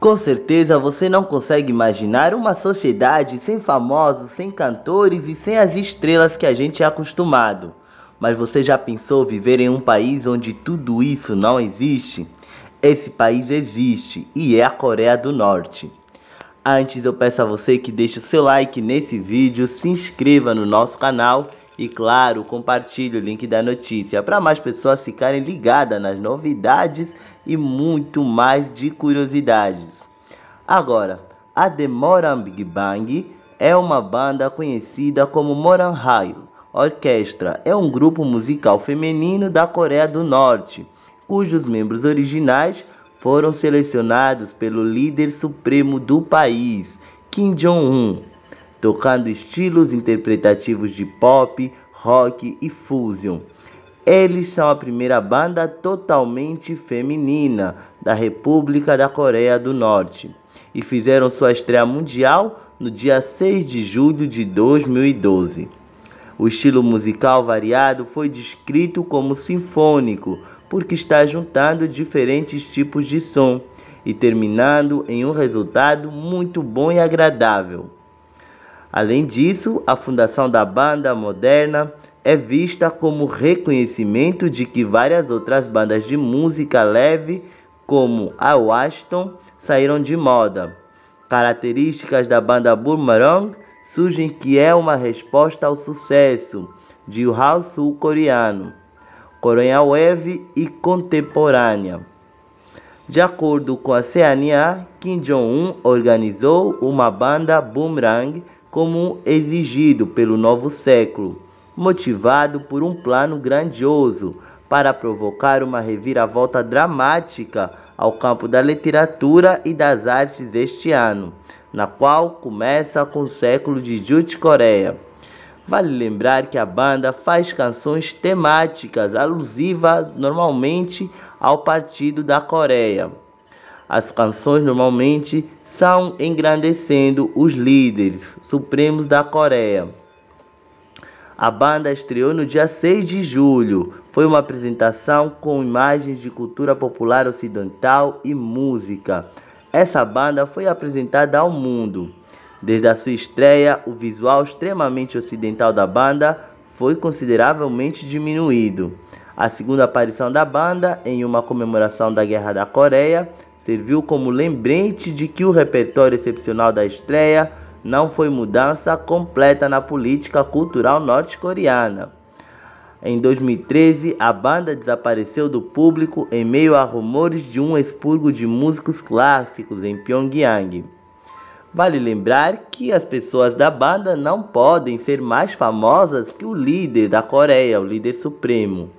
Com certeza você não consegue imaginar uma sociedade sem famosos, sem cantores e sem as estrelas que a gente é acostumado. Mas você já pensou viver em um país onde tudo isso não existe? Esse país existe e é a Coreia do Norte. Antes eu peço a você que deixe o seu like nesse vídeo, se inscreva no nosso canal e claro, compartilhe o link da notícia para mais pessoas ficarem ligadas nas novidades e muito mais de curiosidades. Agora, a The Moran Big Bang é uma banda conhecida como Moran High Orquestra. É um grupo musical feminino da Coreia do Norte, cujos membros originais foram selecionados pelo líder supremo do país, Kim Jong-un, tocando estilos interpretativos de pop, rock e fusion. Eles são a primeira banda totalmente feminina da República da Coreia do Norte e fizeram sua estreia mundial no dia 6 de julho de 2012. O estilo musical variado foi descrito como sinfônico, porque está juntando diferentes tipos de som e terminando em um resultado muito bom e agradável. Além disso, a fundação da banda moderna é vista como reconhecimento de que várias outras bandas de música leve, como a Washington, saíram de moda. Características da banda Boomerang surgem que é uma resposta ao sucesso de house sul-coreano coronha wave e contemporânea. De acordo com a CNA, Kim Jong-un organizou uma banda Boomerang como exigido pelo novo século, motivado por um plano grandioso para provocar uma reviravolta dramática ao campo da literatura e das artes este ano, na qual começa com o século de Jute Coreia. Vale lembrar que a banda faz canções temáticas alusivas normalmente ao Partido da Coreia. As canções normalmente são engrandecendo os líderes supremos da Coreia. A banda estreou no dia 6 de julho. Foi uma apresentação com imagens de cultura popular ocidental e música. Essa banda foi apresentada ao mundo. Desde a sua estreia, o visual extremamente ocidental da banda foi consideravelmente diminuído. A segunda aparição da banda, em uma comemoração da Guerra da Coreia, serviu como lembrete de que o repertório excepcional da estreia não foi mudança completa na política cultural norte-coreana. Em 2013, a banda desapareceu do público em meio a rumores de um expurgo de músicos clássicos em Pyongyang. Vale lembrar que as pessoas da banda não podem ser mais famosas que o líder da Coreia, o líder supremo.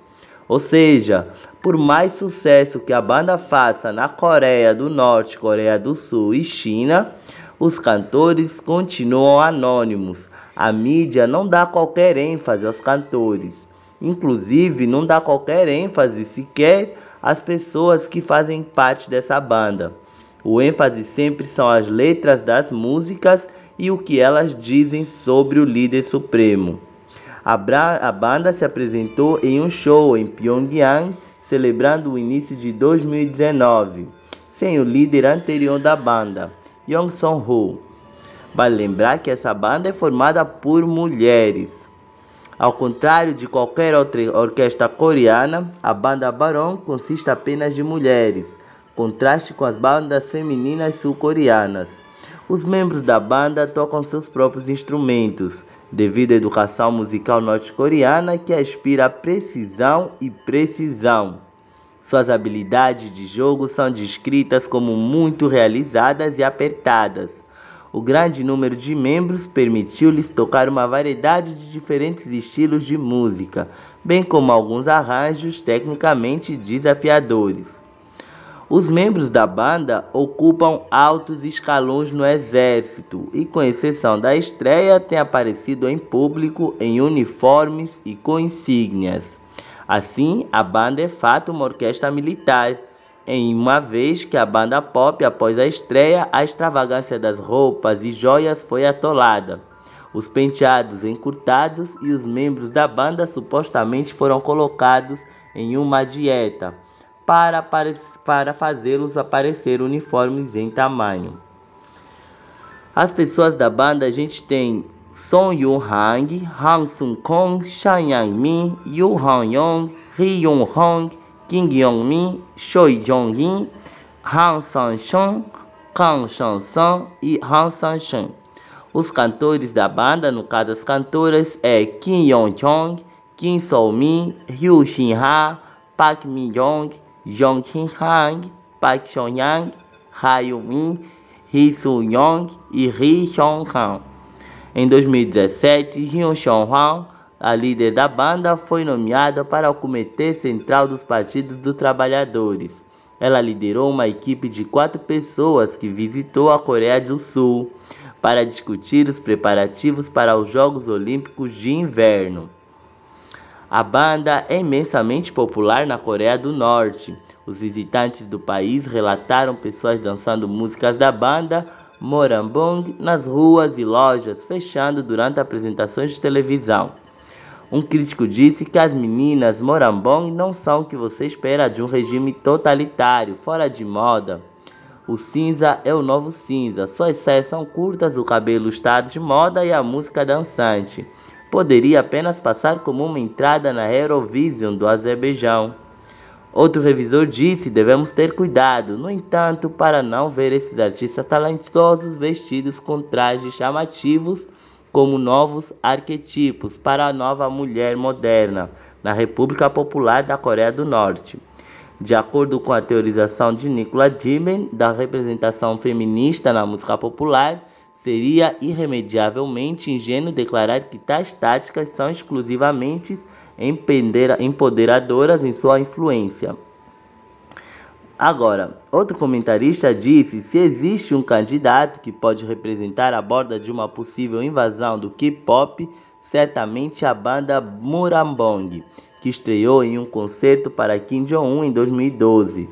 Ou seja, por mais sucesso que a banda faça na Coreia do Norte, Coreia do Sul e China, os cantores continuam anônimos. A mídia não dá qualquer ênfase aos cantores. Inclusive, não dá qualquer ênfase sequer às pessoas que fazem parte dessa banda. O ênfase sempre são as letras das músicas e o que elas dizem sobre o líder supremo. A, a banda se apresentou em um show em Pyongyang, celebrando o início de 2019, sem o líder anterior da banda, Yong Song-ho. Vale lembrar que essa banda é formada por mulheres. Ao contrário de qualquer outra orquestra coreana, a banda Barão consiste apenas de mulheres contraste com as bandas femininas sul-coreanas. Os membros da banda tocam seus próprios instrumentos, devido à educação musical norte-coreana que aspira à precisão e precisão. Suas habilidades de jogo são descritas como muito realizadas e apertadas. O grande número de membros permitiu-lhes tocar uma variedade de diferentes estilos de música, bem como alguns arranjos tecnicamente desafiadores. Os membros da banda ocupam altos escalões no exército e, com exceção da estreia, têm aparecido em público em uniformes e com insígnias. Assim, a banda é fato uma orquestra militar, em uma vez que a banda pop, após a estreia, a extravagância das roupas e joias foi atolada. Os penteados encurtados e os membros da banda supostamente foram colocados em uma dieta para, para fazê-los aparecer uniformes em tamanho. As pessoas da banda a gente tem Song Yun Hang, Han Sung Kong, Shan Yang Min, Yu Han Yong, Ri Yong Hong, Kim Yong Min, Choi Yong Yin, Han San Sheng, Kang Shan San e Han San Shen. Os cantores da banda, no caso as cantoras, é Kim Yong Chong, Kim So Min, Ryu Shin Ha, Park Mi Yong, Min, Ri Su Yong e Ri Chong Han. Em 2017, Hyun Seon Hwan, a líder da banda, foi nomeada para o Comitê Central dos Partidos dos Trabalhadores. Ela liderou uma equipe de quatro pessoas que visitou a Coreia do Sul para discutir os preparativos para os Jogos Olímpicos de Inverno. A banda é imensamente popular na Coreia do Norte. Os visitantes do país relataram pessoas dançando músicas da banda Morambong nas ruas e lojas, fechando durante apresentações de televisão. Um crítico disse que as meninas Morambong não são o que você espera de um regime totalitário, fora de moda. O cinza é o novo cinza, suas saias são curtas, o cabelo está de moda e a música dançante. Poderia apenas passar como uma entrada na Eurovision do Azerbaijão. Outro revisor disse: devemos ter cuidado, no entanto, para não ver esses artistas talentosos vestidos com trajes chamativos como novos arquetipos para a nova mulher moderna na República Popular da Coreia do Norte. De acordo com a teorização de Nicola Dimen da representação feminista na música popular, seria irremediavelmente ingênuo declarar que tais táticas são exclusivamente empoderadoras em sua influência. Agora, outro comentarista disse: se existe um candidato que pode representar a borda de uma possível invasão do K-pop, certamente a banda Murambong, que estreou em um concerto para Kim Jong-un em 2012.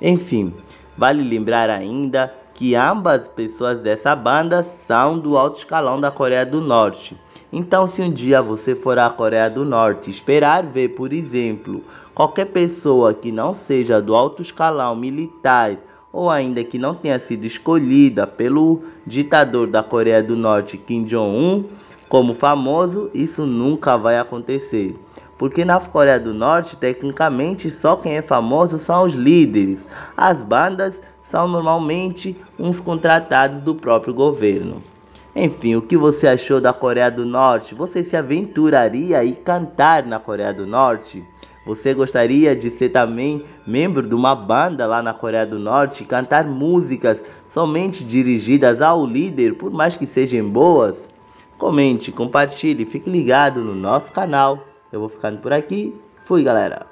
Enfim, vale lembrar ainda que ambas pessoas dessa banda são do alto escalão da Coreia do Norte. Então, se um dia você for à Coreia do Norte esperar ver, por exemplo, qualquer pessoa que não seja do alto escalão militar ou ainda que não tenha sido escolhida pelo ditador da Coreia do Norte Kim Jong-un como famoso, isso nunca vai acontecer. Porque na Coreia do Norte, tecnicamente, só quem é famoso são os líderes. As bandas são normalmente uns contratados do próprio governo. Enfim, o que você achou da Coreia do Norte? Você se aventuraria a cantar na Coreia do Norte? Você gostaria de ser também membro de uma banda lá na Coreia do Norte e cantar músicas somente dirigidas ao líder, por mais que sejam boas? Comente, compartilhe, fique ligado no nosso canal. Eu vou ficando por aqui. Fui, galera!